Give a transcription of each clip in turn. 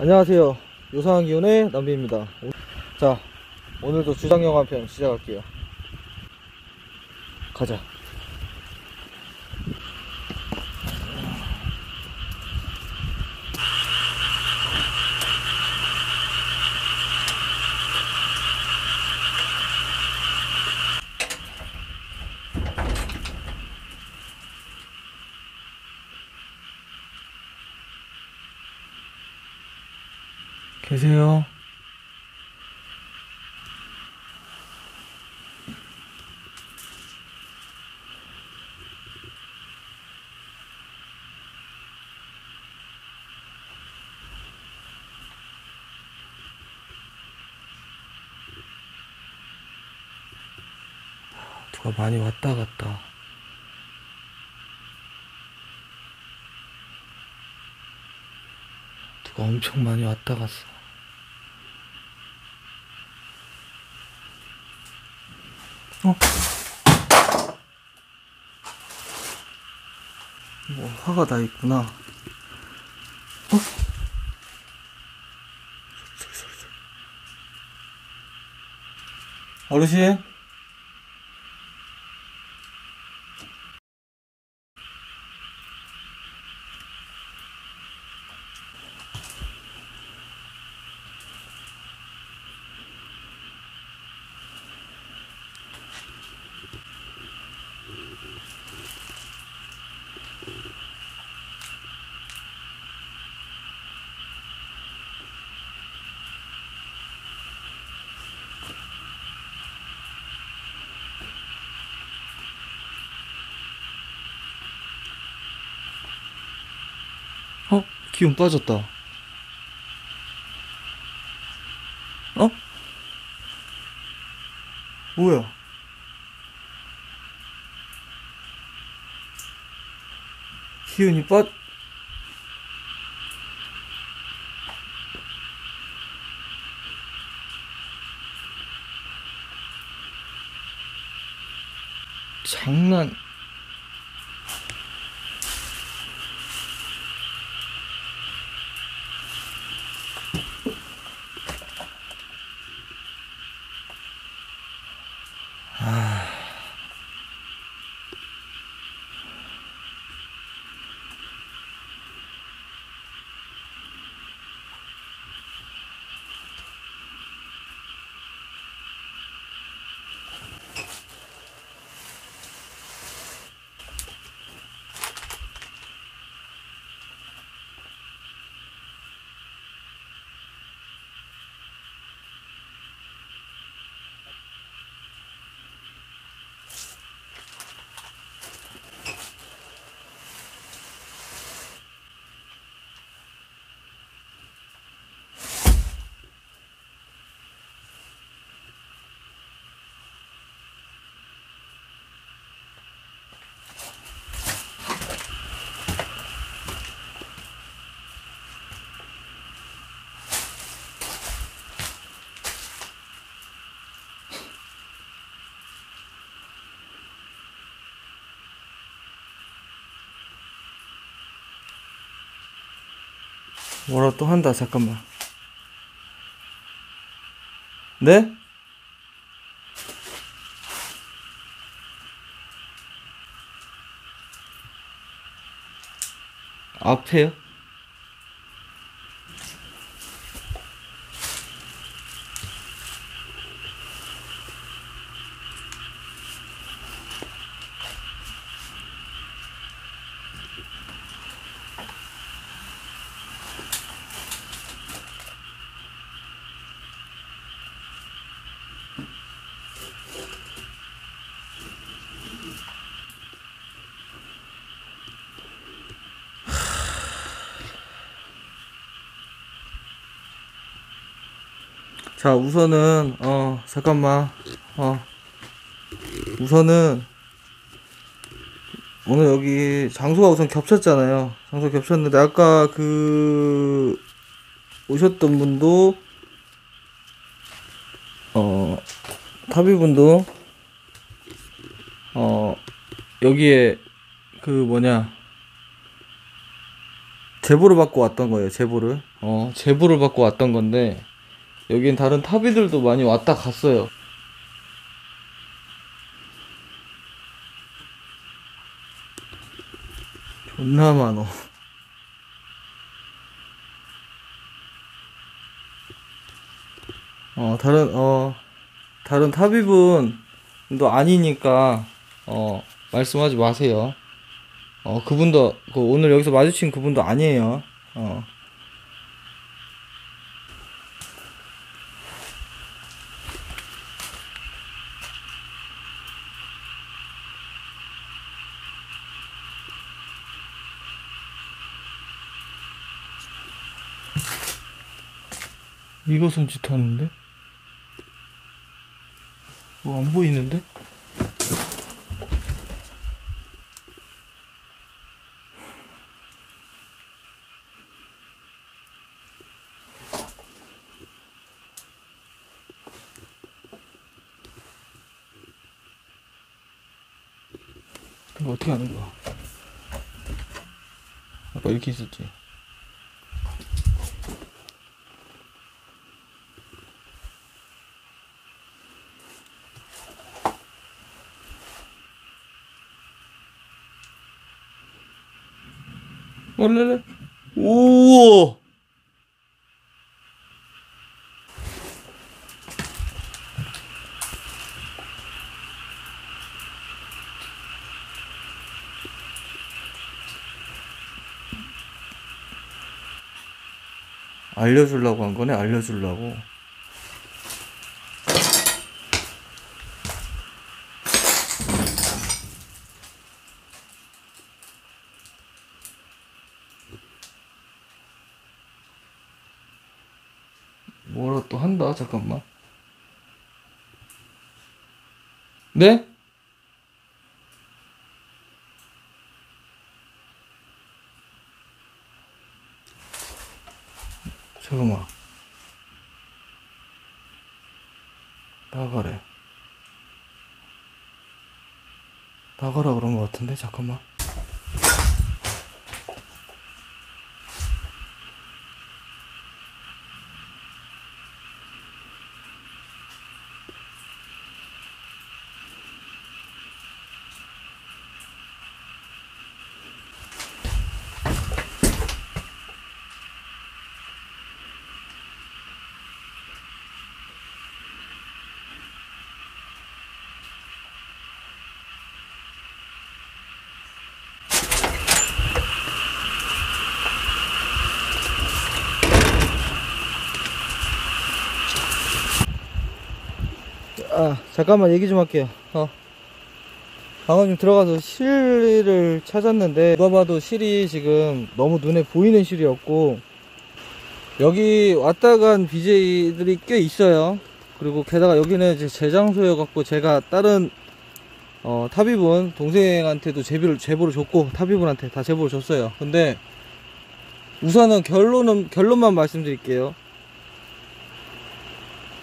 안녕하세요. 요상한 기운의 남비입니다. 오- 자, 오늘도 주장영 한편 시작할게요. 가자. 계세요? 누가 많이 왔다 갔다. 누가 엄청 많이 왔다 갔어. 어? 뭐 화가 나 있구나. 어? 어르신? 어? 기운 빠졌다. 어? 뭐야? 기운이 빠... 장난... 뭐라 또 한다 잠깐만 네? 앞에요? 자 우선은 어 잠깐만 어 우선은 오늘 여기 장소가 우선 겹쳤잖아요 장소 겹쳤는데 아까 그 오셨던 분도 어 타비 분도 어 여기에 그 뭐냐 제보를 받고 왔던 거예요. 제보를. 어, 제보를 받고 왔던 건데 여긴 다른 탑이들도 많이 왔다 갔어요. 존나 많어. 어, 다른, 어, 다른 탑이분도 아니니까, 어, 말씀하지 마세요. 어, 그분도, 그 오늘 여기서 마주친 그분도 아니에요. 어. 이것은 짓하는데? 뭐 안 보이는데? 이거 어떻게 하는 거야? 아까 이렇게 있었지. 원래래? 우와! 알려주려고 한 거네, 알려주려고. 뭐라 또 한다, 잠깐만. 네? 잠깐만. 나가래. 나가라 그런 것 같은데, 잠깐만. 아, 잠깐만 얘기 좀 할게요. 어. 방금 좀 들어가서 실을 찾았는데 누가 봐도 실이 지금 너무 눈에 보이는 실이었고 여기 왔다 간 BJ들이 꽤 있어요. 그리고 게다가 여기는 이제 제 장소여 갖고 제가 다른 어, 탑이분 동생한테도 제보를 제보를 줬고 탑이분한테 다 제보를 줬어요. 근데 우선은 결론은 결론만 말씀드릴게요.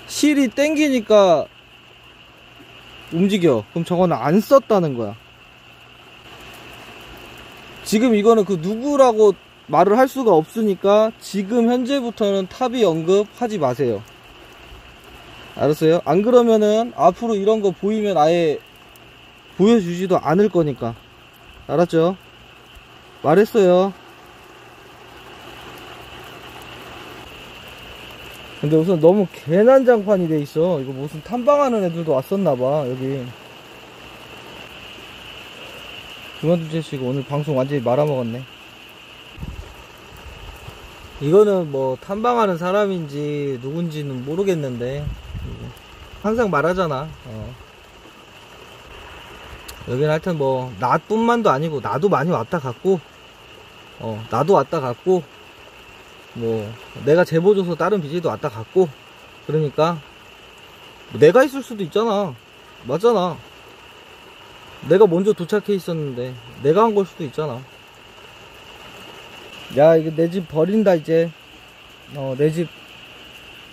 실이 땡기니까 움직여. 그럼 저거는 안 썼다는 거야. 지금 이거는 그 누구라고 말을 할 수가 없으니까 지금 현재부터는 탑이 언급하지 마세요. 알았어요? 안 그러면은 앞으로 이런 거 보이면 아예 보여주지도 않을 거니까. 알았죠? 말했어요. 근데 우선 너무 개난 장판이 돼 있어. 이거 무슨 탐방하는 애들도 왔었나봐, 여기. 그만두제 씨가 오늘 방송 완전히 말아먹었네. 이거는 뭐 탐방하는 사람인지 누군지는 모르겠는데 항상 말하잖아. 어. 여기는 하여튼 뭐 나뿐만도 아니고 나도 많이 왔다 갔고 어 나도 왔다 갔고 뭐 내가 제보 줘서 다른 BJ도 왔다 갔고 그러니까 뭐 내가 있을 수도 있잖아. 맞잖아. 내가 먼저 도착해 있었는데 내가 한 걸 수도 있잖아. 야 이거 내 집 버린다 이제. 어 내 집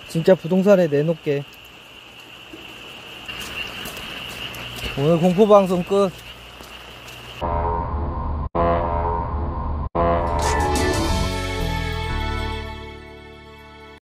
진짜 부동산에 내놓게. 오늘 공포방송 끝